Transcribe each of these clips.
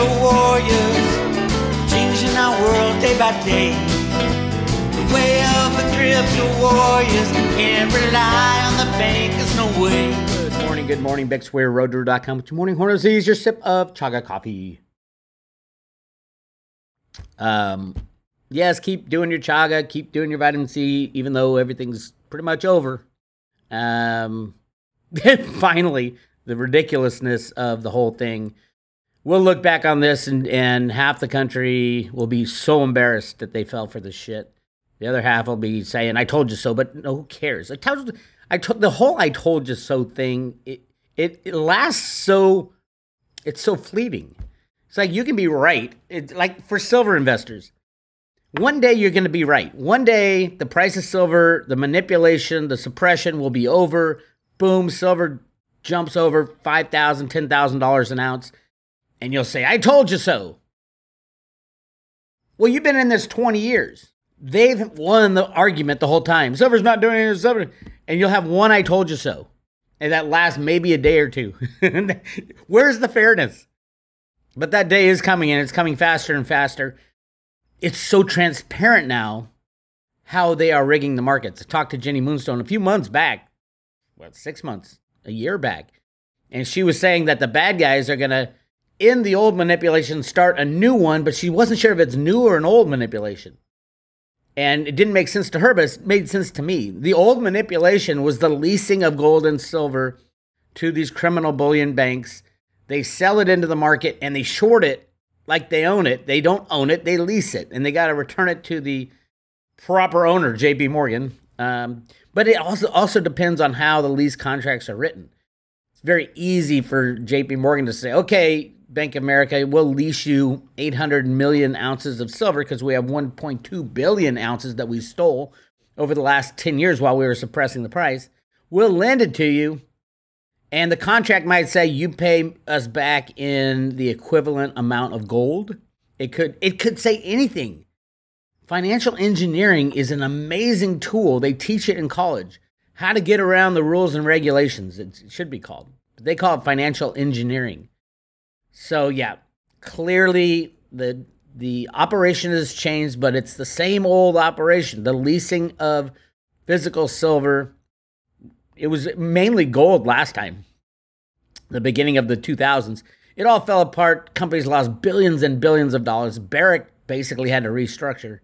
crypto warriors, changing our world day by day. The way of the crypto warriors, can't rely on the bankers, no way. Good morning, good morning, BexWare, RoadtoRoota.com. With your morning horners, is your sip of chaga coffee. Um, yes, keep doing your chaga, keep doing your vitamin C, even though everything's pretty much over. Um, finally, the ridiculousness of the whole thing. We'll look back on this, and, and half the country will be so embarrassed that they fell for this shit. The other half will be saying, "I told you so," but no, who cares? I told, I told the whole "I told you so" thing. It, it it lasts so, it's so fleeting. It's like you can be right. It's like for silver investors, one day you're going to be right. One day the price of silver, the manipulation, the suppression will be over. Boom, silver jumps over $5,000, $10,000 an ounce, and you'll say, I told you so. Well, you've been in this 20 years. They've won the argument the whole time. Silver's not doing anything, silver. And you'll have one I told you so. And that lasts maybe a day or two. Where's the fairness? But that day is coming and it's coming faster and faster. It's so transparent now how they are rigging the markets. I talked to Jenny Moonstone a few months back, well, six months, a year back. And she was saying that the bad guys are going to, in the old manipulation, start a new one, but she wasn't sure if it's new or an old manipulation. And it didn't make sense to her, but it made sense to me. The old manipulation was the leasing of gold and silver to these criminal bullion banks. They sell it into the market and they short it like they own it. They don't own it, they lease it, and they got to return it to the proper owner, JP Morgan. Um, but it also also depends on how the lease contracts are written. It's very easy for JP Morgan to say, okay, Bank of America, we'll lease you 800 million ounces of silver because we have 1.2 billion ounces that we stole over the last 10 years while we were suppressing the price. We'll lend it to you. And the contract might say you pay us back in the equivalent amount of gold. It could it could say anything. Financial engineering is an amazing tool. They teach it in college. How to get around the rules and regulations, it should be called. They call it financial engineering. So yeah, clearly the the operation has changed, but it's the same old operation. The leasing of physical silver. It was mainly gold last time. The beginning of the 2000s. It all fell apart. Companies lost billions and billions of dollars. Barrick basically had to restructure.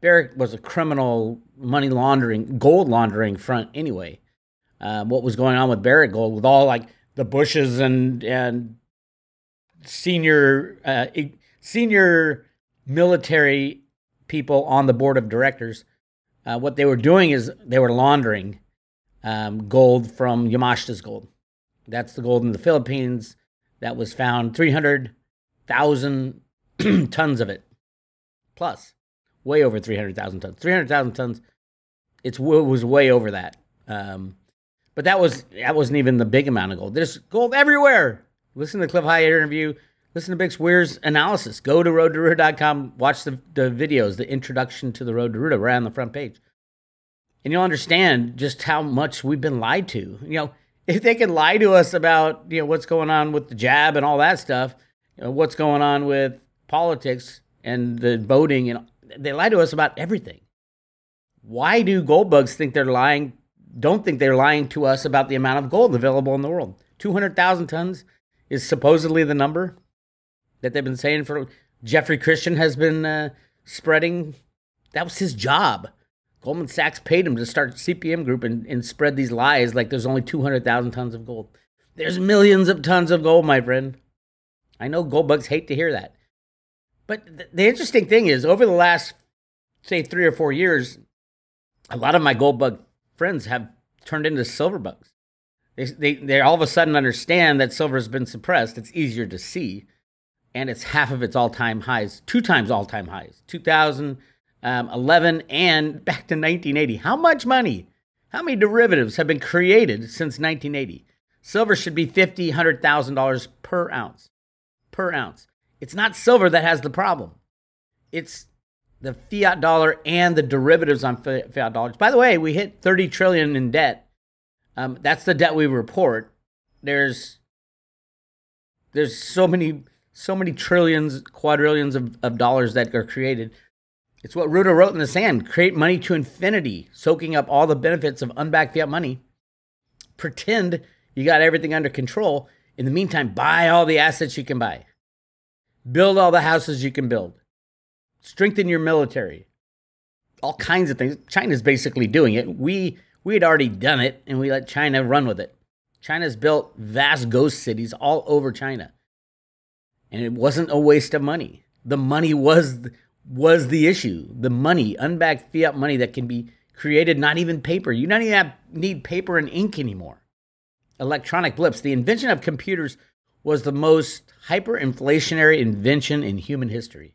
Barrick was a criminal money laundering, gold laundering front anyway. Uh, what was going on with Barrick Gold, with all like the Bushes and and senior uh, senior military people on the board of directors, uh, what they were doing is they were laundering um, gold from Yamashita's gold. That's the gold in the Philippines that was found 300,000 tons of it plus way over 300,000 tons. 300,000 tons. It's it was way over that. Um, but that was that wasn't even the big amount of gold. There's gold everywhere. Listen to the Cliff High interview. Listen to Bix Weir's analysis. Go to roadtoroota.com. Watch the, the videos, the introduction to the Road to Roota right on the front page. And you'll understand just how much we've been lied to. You know, if they can lie to us about, you know, what's going on with the jab and all that stuff, you know, what's going on with politics and the voting and they lie to us about everything. Why do gold bugs think they're lying? Don't think they're lying to us about the amount of gold available in the world. 200,000 tons is supposedly the number that they've been saying for Jeffrey Christian has been uh, spreading. That was his job. Goldman Sachs paid him to start CPM Group and, and spread these lies like there's only 200,000 tons of gold. There's millions of tons of gold, my friend. I know gold bugs hate to hear that. But th- the interesting thing is, over the last, say, three or four years, a lot of my gold bug friends have turned into silver bugs. They, they, they all of a sudden understand that silver has been suppressed. It's easier to see. And it's half of its all time highs, two times all time highs, 2011 um, and back to 1980. How much money? How many derivatives have been created since 1980? Silver should be $50,000, $100,000 per ounce. Per ounce. It's not silver that has the problem. It's the fiat dollar and the derivatives on fiat dollars. By the way, we hit 30 trillion in debt. Um, that's the debt we report. There's there's so many so many trillions, quadrillions of, of dollars that are created. It's what Roota wrote in the sand create money to infinity, soaking up all the benefits of unbacked fiat money. Pretend you got everything under control. In the meantime, buy all the assets you can buy, build all the houses you can build, strengthen your military, all kinds of things. China's basically doing it. We we had already done it, and we let China run with it. China's built vast ghost cities all over China, and it wasn't a waste of money. The money was was the issue. The money, unbacked fiat money that can be created, not even paper. You don't even have, need paper and ink anymore. Electronic blips. The invention of computers was the most hyperinflationary invention in human history.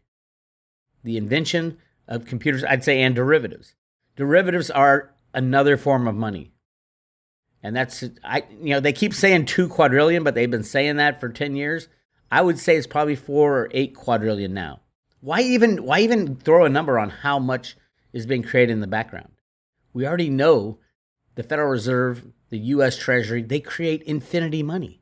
The invention of computers, I'd say, and derivatives. Derivatives are another form of money. And that's I you know, they keep saying 2 quadrillion, but they've been saying that for 10 years. I would say it's probably 4 or 8 quadrillion now. Why even why even throw a number on how much is being created in the background? We already know the Federal Reserve, the US Treasury, they create infinity money.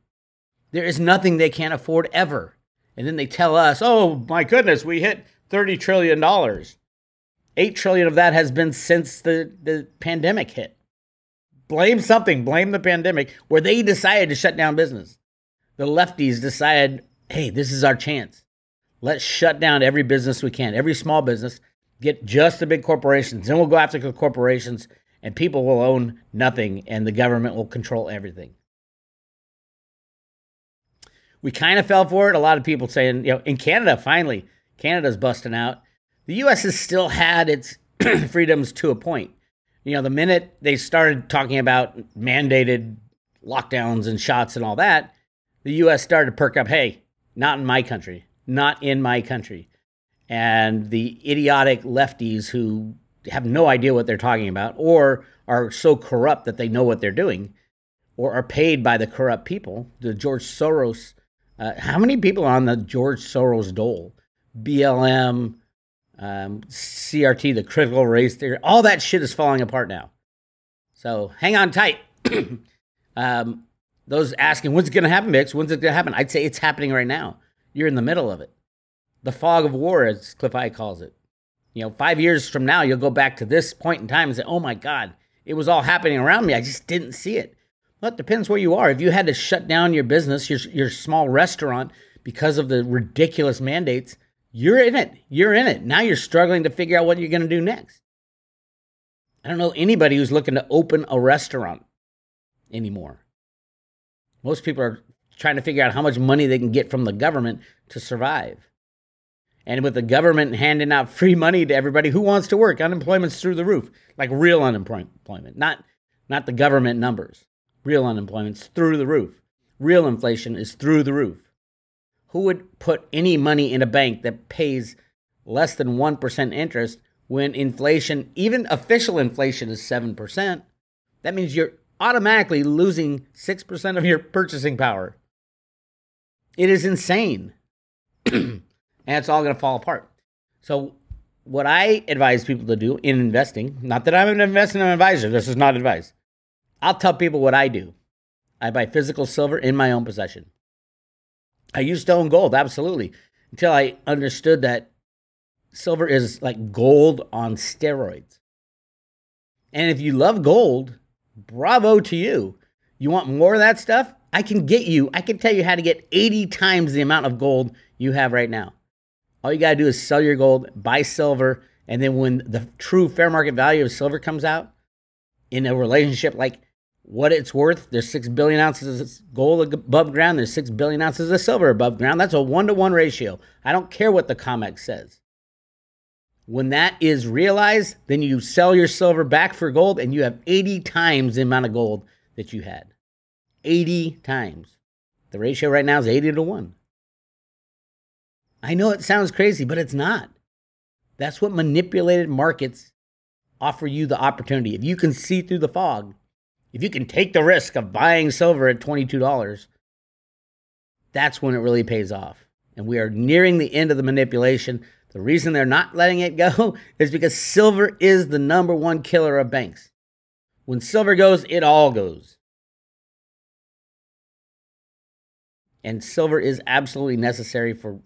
There is nothing they can't afford ever. And then they tell us, "Oh my goodness, we hit 30 trillion dollars." 8 trillion of that has been since the, the pandemic hit. Blame something, blame the pandemic, where they decided to shut down business. The lefties decided, hey, this is our chance. Let's shut down every business we can, every small business, get just the big corporations. Then we'll go after the corporations, and people will own nothing, and the government will control everything. We kind of fell for it. A lot of people saying, you know, in Canada, finally, Canada's busting out the U.S. has still had its freedoms to a point. You know, the minute they started talking about mandated lockdowns and shots and all that, the U.S. started to perk up. Hey, not in my country, not in my country. And the idiotic lefties who have no idea what they're talking about or are so corrupt that they know what they're doing or are paid by the corrupt people, the George Soros. Uh, how many people are on the George Soros dole? BLM, um, CRT, the critical race theory, all that shit is falling apart now. So hang on tight. um, those asking, when's it going to happen, Bix? When's it going to happen? I'd say it's happening right now. You're in the middle of it. The fog of war, as Cliff High calls it. You know, five years from now, you'll go back to this point in time and say, oh my God, it was all happening around me. I just didn't see it. Well, it depends where you are. If you had to shut down your business, your, your small restaurant, because of the ridiculous mandates, you're in it. You're in it. Now you're struggling to figure out what you're going to do next. I don't know anybody who's looking to open a restaurant anymore. Most people are trying to figure out how much money they can get from the government to survive. And with the government handing out free money to everybody who wants to work, unemployment's through the roof. Like real unemployment, not not the government numbers. Real unemployment's through the roof. Real inflation is through the roof. Who would put any money in a bank that pays less than 1% interest when inflation, even official inflation, is 7%? That means you're automatically losing 6% of your purchasing power. It is insane. and it's all going to fall apart. So, what I advise people to do in investing, not that I'm an investment advisor, this is not advice. I'll tell people what I do. I buy physical silver in my own possession. I used to own gold, absolutely, until I understood that silver is like gold on steroids. And if you love gold, bravo to you. You want more of that stuff? I can get you, I can tell you how to get 80 times the amount of gold you have right now. All you got to do is sell your gold, buy silver, and then when the true fair market value of silver comes out in a relationship like what it's worth. There's six billion ounces of gold above ground. There's six billion ounces of silver above ground. That's a one to one ratio. I don't care what the COMEX says. When that is realized, then you sell your silver back for gold and you have 80 times the amount of gold that you had. 80 times. The ratio right now is 80 to 1. I know it sounds crazy, but it's not. That's what manipulated markets offer you the opportunity. If you can see through the fog, if you can take the risk of buying silver at $22, that's when it really pays off. And we are nearing the end of the manipulation. The reason they're not letting it go is because silver is the number one killer of banks. When silver goes, it all goes. And silver is absolutely necessary for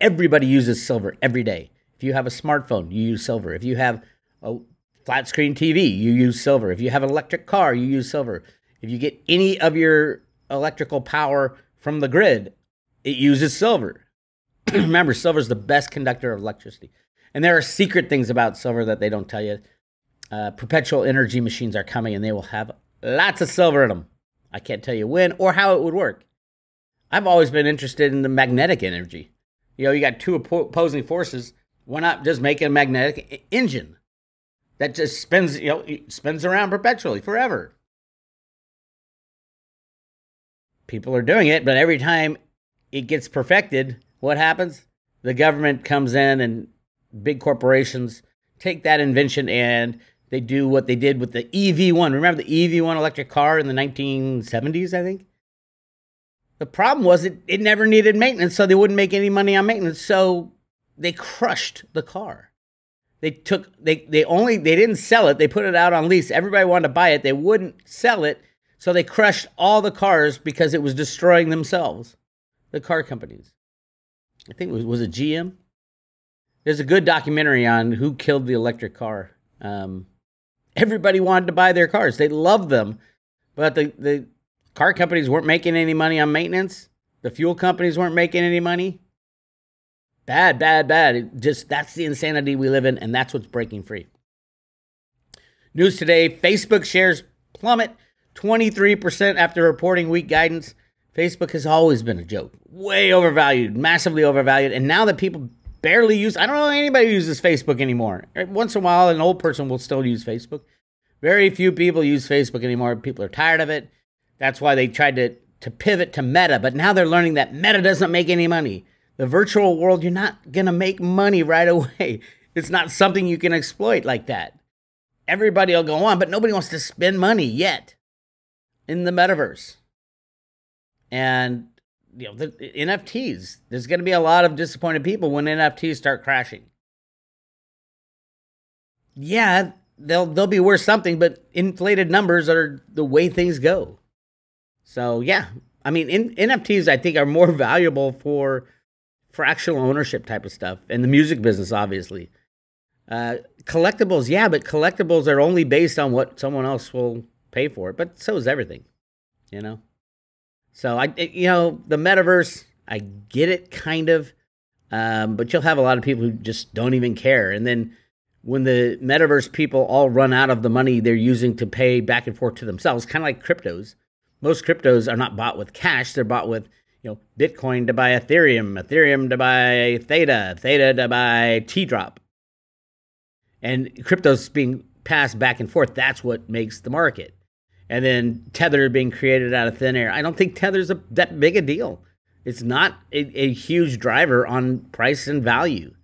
everybody uses silver every day. If you have a smartphone, you use silver. If you have a flat screen TV, you use silver. If you have an electric car, you use silver. If you get any of your electrical power from the grid, it uses silver. Remember, silver is the best conductor of electricity. And there are secret things about silver that they don't tell you. Uh, perpetual energy machines are coming and they will have lots of silver in them. I can't tell you when or how it would work. I've always been interested in the magnetic energy. You know, you got two opposing forces. Why not just make a magnetic engine that just spins, you know, spins around perpetually forever? People are doing it, but every time it gets perfected, what happens? The government comes in and big corporations take that invention and they do what they did with the EV1. Remember the EV1 electric car in the 1970s, I think? The problem was it, it never needed maintenance, so they wouldn't make any money on maintenance. So they crushed the car. They took they they only they didn't sell it. They put it out on lease. Everybody wanted to buy it. They wouldn't sell it, so they crushed all the cars because it was destroying themselves. The car companies. I think it was was it GM. There's a good documentary on who killed the electric car. Um, everybody wanted to buy their cars. They loved them, but the the car companies weren't making any money on maintenance. The fuel companies weren't making any money. Bad, bad, bad. It just that's the insanity we live in, and that's what's breaking free. News today: Facebook shares plummet 23% after reporting weak guidance. Facebook has always been a joke, way overvalued, massively overvalued, and now that people barely use, I don't know anybody uses Facebook anymore. Once in a while, an old person will still use Facebook. Very few people use Facebook anymore. People are tired of it. That's why they tried to to pivot to Meta, but now they're learning that Meta doesn't make any money. The virtual world, you're not going to make money right away. It's not something you can exploit like that. Everybody will go on, but nobody wants to spend money yet in the metaverse. And you know, the NFTs, there's going to be a lot of disappointed people when NFTs start crashing. Yeah, they'll they'll be worth something, but inflated numbers are the way things go. So yeah, I mean, in, NFTs I think are more valuable for fractional ownership type of stuff, and the music business obviously. Uh, collectibles, yeah, but collectibles are only based on what someone else will pay for it. But so is everything, you know. So I, you know, the metaverse, I get it kind of, um, but you'll have a lot of people who just don't even care, and then when the metaverse people all run out of the money they're using to pay back and forth to themselves, kind of like cryptos. Most cryptos are not bought with cash; they're bought with you know Bitcoin to buy Ethereum, Ethereum to buy Theta, Theta to buy T Drop, and cryptos being passed back and forth. That's what makes the market. And then Tether being created out of thin air. I don't think Tether's a, that big a deal. It's not a, a huge driver on price and value.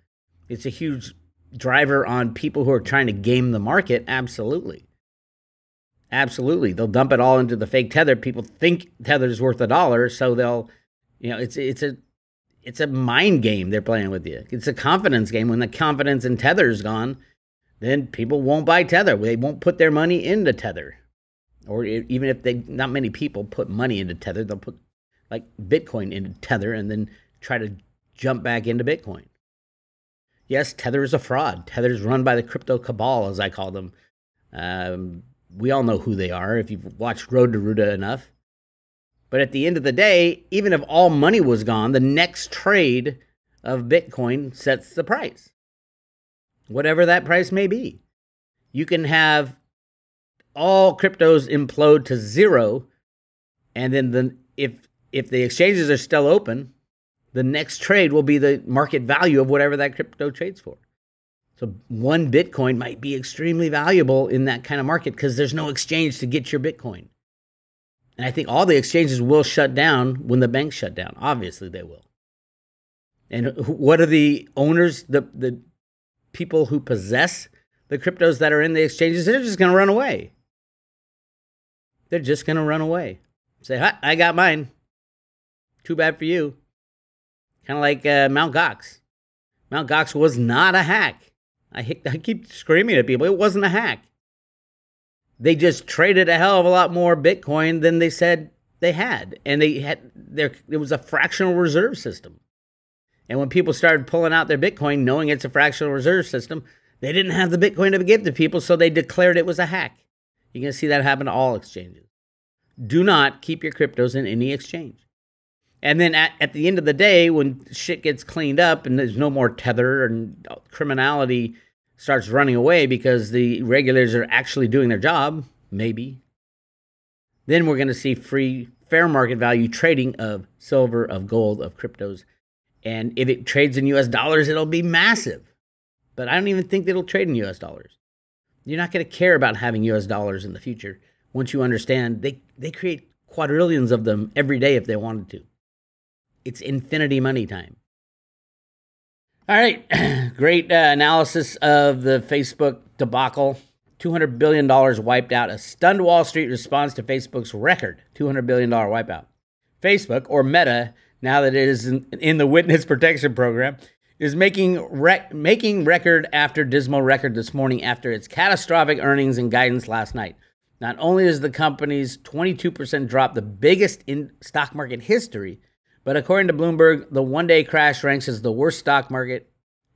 It's a huge driver on people who are trying to game the market, absolutely. Absolutely. They'll dump it all into the fake tether. People think tether's worth a dollar, so they'll you know, it's it's a it's a mind game they're playing with you. It's a confidence game. When the confidence in tether's gone, then people won't buy tether. They won't put their money into tether. Or even if they not many people put money into tether, they'll put like Bitcoin into tether and then try to jump back into Bitcoin. Yes, Tether is a fraud. Tether is run by the crypto cabal, as I call them. Um, we all know who they are if you've watched Road to Roota enough. But at the end of the day, even if all money was gone, the next trade of Bitcoin sets the price, whatever that price may be. You can have all cryptos implode to zero, and then the, if if the exchanges are still open, the next trade will be the market value of whatever that crypto trades for. So one Bitcoin might be extremely valuable in that kind of market because there's no exchange to get your Bitcoin. And I think all the exchanges will shut down when the banks shut down. Obviously, they will. And what are the owners, the, the people who possess the cryptos that are in the exchanges? They're just going to run away. They're just going to run away. Say, I got mine. Too bad for you. Kind of like uh, Mount Gox. Mount Gox was not a hack. I, I keep screaming at people, it wasn't a hack. They just traded a hell of a lot more Bitcoin than they said they had, and they had there. It was a fractional reserve system, and when people started pulling out their Bitcoin, knowing it's a fractional reserve system, they didn't have the Bitcoin to give to people, so they declared it was a hack. You're gonna see that happen to all exchanges. Do not keep your cryptos in any exchange. And then at, at the end of the day, when shit gets cleaned up and there's no more tether and criminality starts running away because the regulators are actually doing their job, maybe, then we're going to see free, fair market value trading of silver, of gold, of cryptos. And if it trades in US dollars, it'll be massive. But I don't even think it'll trade in US dollars. You're not going to care about having US dollars in the future once you understand they, they create quadrillions of them every day if they wanted to. It's infinity money time. All right, great uh, analysis of the Facebook debacle. $200 billion wiped out. A stunned Wall Street response to Facebook's record $200 billion wipeout. Facebook, or Meta, now that it is in, in the witness protection program, is making rec- making record after dismal record this morning after its catastrophic earnings and guidance last night. Not only is the company's 22% drop the biggest in stock market history, but according to Bloomberg, the one-day crash ranks as the worst stock market,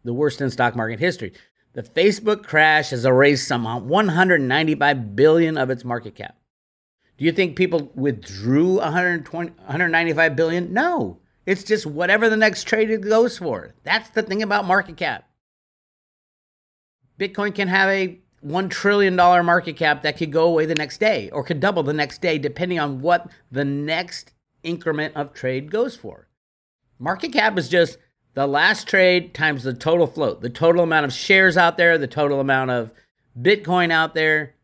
the worst in stock market history. The Facebook crash has erased some uh, 195 billion of its market cap. Do you think people withdrew 120 195 billion? No. It's just whatever the next trade goes for. That's the thing about market cap. Bitcoin can have a $1 trillion market cap that could go away the next day or could double the next day, depending on what the next increment of trade goes for. Market cap is just the last trade times the total float, the total amount of shares out there, the total amount of Bitcoin out there.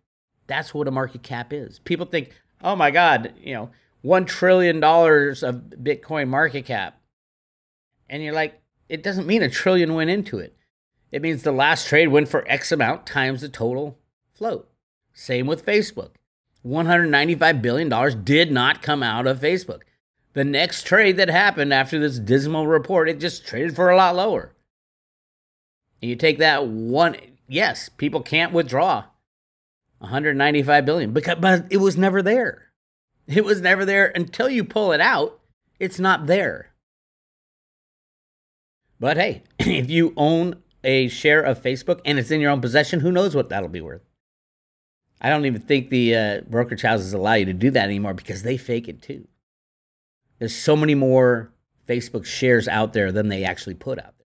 That's what a market cap is. People think, oh my God, you know, $1 trillion of Bitcoin market cap. And you're like, it doesn't mean a trillion went into it. It means the last trade went for X amount times the total float. Same with Facebook. $195 billion did not come out of Facebook. The next trade that happened after this dismal report, it just traded for a lot lower. And you take that one, yes, people can't withdraw 195 billion because but it was never there. It was never there until you pull it out. It's not there. But hey, if you own a share of Facebook and it's in your own possession, who knows what that'll be worth? I don't even think the uh, brokerage houses allow you to do that anymore because they fake it too. There's so many more Facebook shares out there than they actually put out there.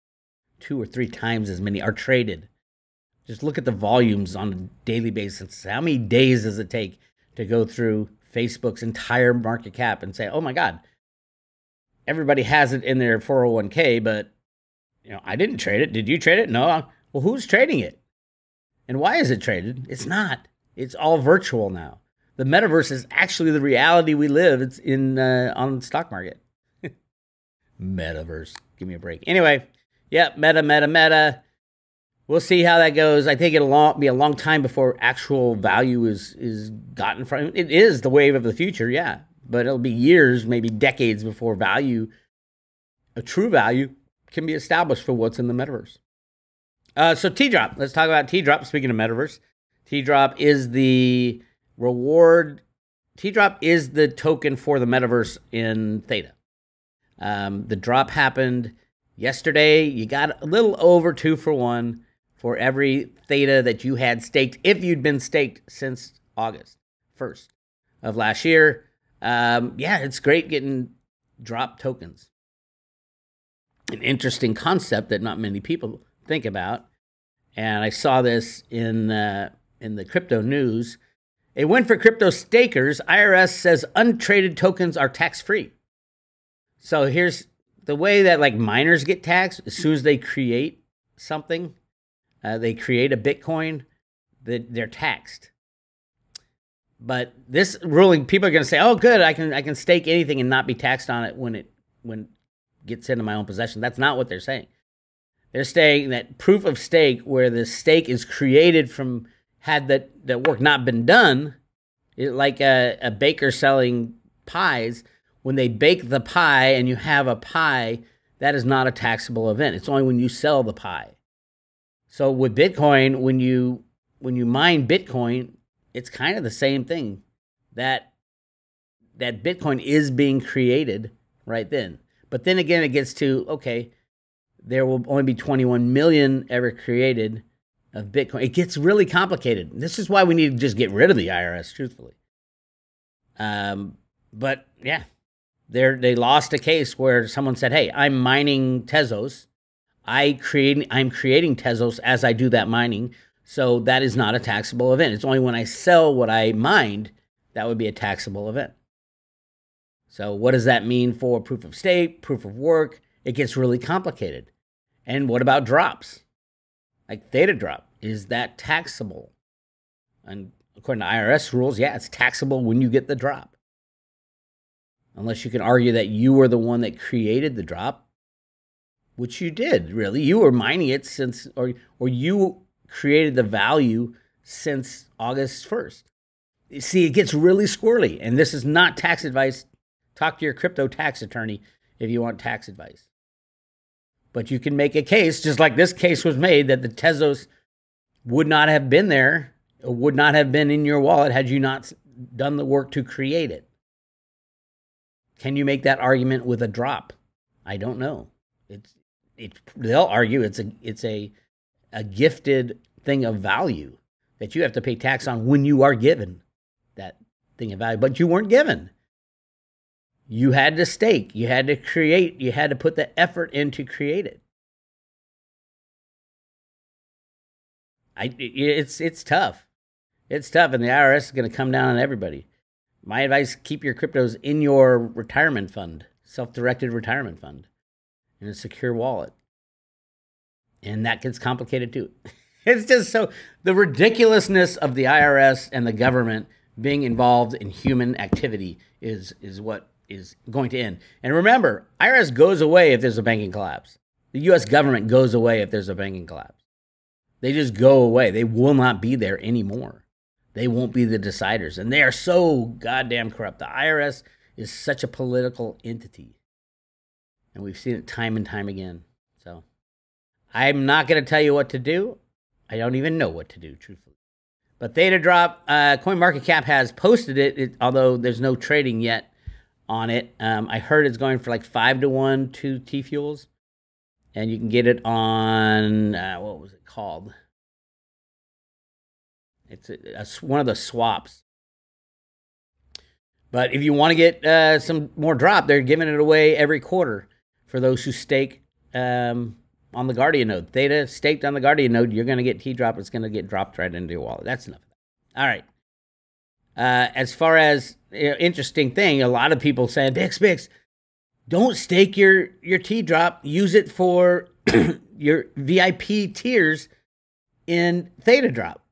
Two or three times as many are traded. Just look at the volumes on a daily basis. How many days does it take to go through Facebook's entire market cap and say, "Oh my God, everybody has it in their 401k, but you know, I didn't trade it. Did you trade it? No. Well, who's trading it? And why is it traded? It's not. It's all virtual now the metaverse is actually the reality we live. It's in uh, on the stock market. metaverse. Give me a break. Anyway, yeah, meta, meta, meta. We'll see how that goes. I think it'll be a long time before actual value is is gotten from. It is the wave of the future, yeah, but it'll be years, maybe decades before value, a true value, can be established for what's in the metaverse. Uh, so T drop. Let's talk about T drop. Speaking of metaverse, T drop is the reward T drop is the token for the metaverse in Theta. Um, the drop happened yesterday. You got a little over two for one for every Theta that you had staked if you'd been staked since August 1st of last year. Um, yeah, it's great getting drop tokens. An interesting concept that not many people think about. And I saw this in uh, in the crypto news a win for crypto stakers. IRS says untraded tokens are tax free. So here's the way that like miners get taxed as soon as they create something, uh, they create a Bitcoin, that they're taxed. But this ruling, people are going to say, "Oh, good, I can I can stake anything and not be taxed on it when it when it gets into my own possession." That's not what they're saying. They're saying that proof of stake, where the stake is created from had that, that work not been done, it, like a, a baker selling pies, when they bake the pie and you have a pie, that is not a taxable event. It's only when you sell the pie. So with Bitcoin, when you when you mine Bitcoin, it's kind of the same thing. That that Bitcoin is being created right then. But then again, it gets to okay, there will only be 21 million ever created of Bitcoin. It gets really complicated. This is why we need to just get rid of the IRS, truthfully. Um, but yeah, they they lost a case where someone said, "Hey, I'm mining Tezos. I create I'm creating Tezos as I do that mining, so that is not a taxable event. It's only when I sell what I mined that would be a taxable event." So what does that mean for proof of stake, proof of work? It gets really complicated. And what about drops? Like theta drop, is that taxable? And according to IRS rules, yeah, it's taxable when you get the drop. Unless you can argue that you were the one that created the drop, which you did, really. You were mining it since, or, or you created the value since August 1st. You see, it gets really squirrely. And this is not tax advice. Talk to your crypto tax attorney if you want tax advice. But you can make a case, just like this case was made, that the Tezos would not have been there, would not have been in your wallet had you not done the work to create it. Can you make that argument with a drop? I don't know. It's it's they'll argue it's a it's a a gifted thing of value that you have to pay tax on when you are given that thing of value, but you weren't given. You had to stake, you had to create, you had to put the effort in to create it. I it's it's tough. It's tough and the IRS is going to come down on everybody. My advice keep your cryptos in your retirement fund, self directed retirement fund, in a secure wallet. And that gets complicated too. It's just so the ridiculousness of the IRS and the government being involved in human activity is is what is going to end. And remember, IRS goes away if there's a banking collapse. The US government goes away if there's a banking collapse. They just go away. They will not be there anymore. They won't be the deciders. And they are so goddamn corrupt. The IRS is such a political entity. And we've seen it time and time again. So I'm not going to tell you what to do. I don't even know what to do, truthfully. But Theta Drop, uh, CoinMarketCap has posted it, it, although there's no trading yet on it. Um, I heard it's going for like 5 to 1 to T Fuels. And you can get it on, uh, what was it called? It's a, a, one of the swaps. But if you want to get uh, some more drop, they're giving it away every quarter for those who stake um, on the Guardian node. Theta staked on the Guardian node, you're going to get T drop. It's going to get dropped right into your wallet. That's enough. All right. Uh, as far as interesting thing, a lot of people saying, Bix, Bix, don't stake your, your T drop. Use it for your VIP tiers in Theta drop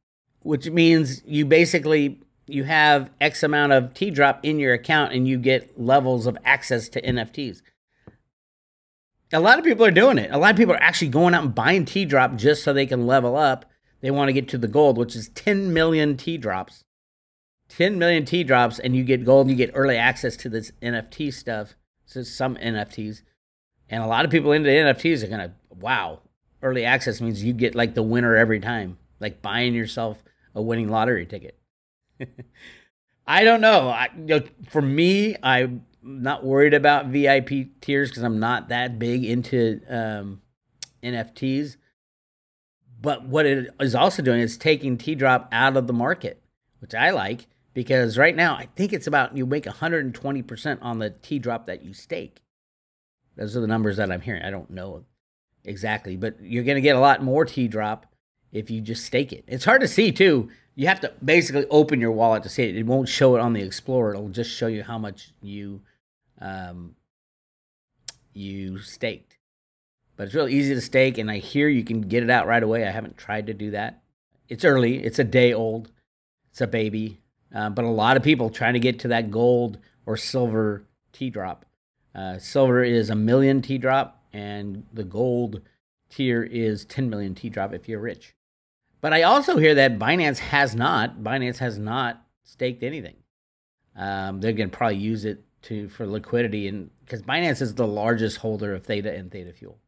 which means you basically you have X amount of T drop in your account and you get levels of access to NFTs. A lot of people are doing it. A lot of people are actually going out and buying T drop just so they can level up. They want to get to the gold, which is 10 million T drops. 10 million T drops, and you get gold you get early access to this NFT stuff. So some NFTs. And a lot of people into NFTs are going to, wow, early access means you get like the winner every time, like buying yourself a winning lottery ticket. I don't know. I, you know. For me, I'm not worried about VIP tiers because I'm not that big into um, NFTs. But what it is also doing is taking T drop out of the market, which I like because right now I think it's about you make 120% on the T drop that you stake. Those are the numbers that I'm hearing. I don't know exactly, but you're going to get a lot more T drop if you just stake it. It's hard to see too. You have to basically open your wallet to see it. It won't show it on the Explorer. It'll just show you how much you um, you staked. But it's really easy to stake, and I hear you can get it out right away. I haven't tried to do that. It's early. It's a day old. It's a baby. Uh, but a lot of people trying to get to that gold or silver T drop. Uh, silver is a million T drop, and the gold tier is 10 million T drop if you're rich. But I also hear that Binance has not. Binance has not staked anything. Um, they're going to probably use it to for liquidity, and because Binance is the largest holder of Theta and Theta Fuel,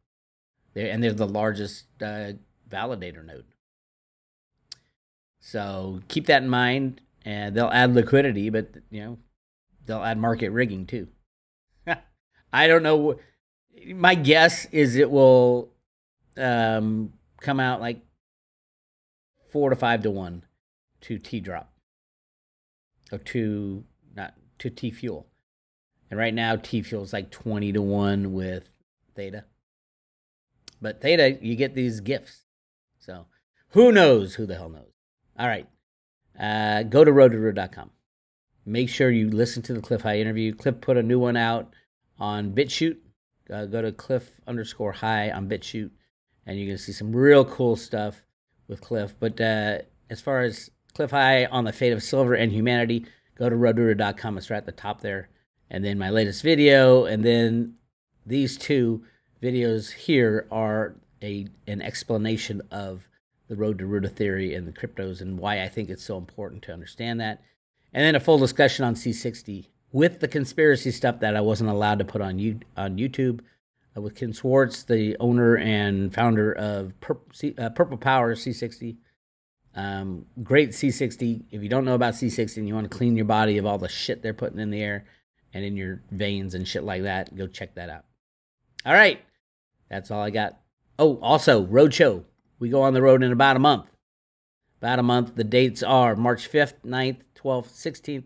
they're, and they're the largest uh, validator node. So keep that in mind, and they'll add liquidity. But you know, they'll add market rigging too. I don't know. My guess is it will um, come out like four to five to one to T drop or to not to T fuel. And right now T fuel is like 20 to 1 with Theta. But Theta, you get these gifts. So who knows? Who the hell knows? All right. Uh, go to roadtoroota.com. Make sure you listen to the Cliff High interview. Cliff put a new one out on BitChute. Uh, go to Cliff underscore High on BitChute, and you're gonna see some real cool stuff with Cliff. But uh, as far as Cliff High on the fate of silver and humanity, go to roadtoroota.com. It's right at the top there. And then my latest video, and then these two videos here are a an explanation of the road to Roota theory and the cryptos and why I think it's so important to understand that. And then a full discussion on C60 with the conspiracy stuff that I wasn't allowed to put on you on YouTube. Uh, with Ken Swartz, the owner and founder of Pur- C- uh, Purple Power C60. Um, great C60. If you don't know about C60 and you want to clean your body of all the shit they're putting in the air and in your veins and shit like that, go check that out. All right. That's all I got. Oh, also, Roadshow. We go on the road in about a month. About a month. The dates are March 5th, 9th, 12th, 16th,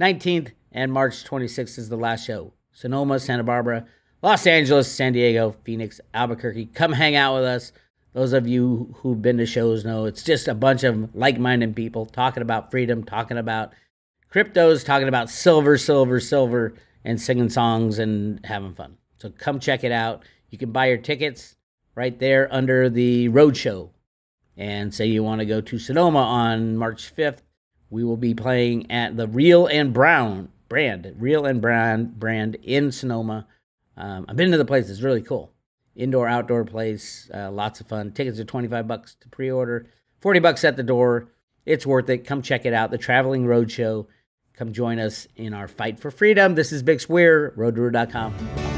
19th, and March 26th is the last show. Sonoma, Santa Barbara, Los Angeles, San Diego, Phoenix, Albuquerque. Come hang out with us. Those of you who've been to shows know it's just a bunch of like minded people talking about freedom, talking about cryptos, talking about silver, silver, silver, and singing songs and having fun. So come check it out. You can buy your tickets right there under the roadshow. And say you want to go to Sonoma on March 5th, we will be playing at the Real and Brown brand, Real and Brown brand in Sonoma. Um, I've been to the place; it's really cool. Indoor outdoor place, uh, lots of fun. Tickets are twenty five bucks to pre order, forty bucks at the door. It's worth it. Come check it out. The Traveling Roadshow. Come join us in our fight for freedom. This is Bix Weir, roadtoroota.com.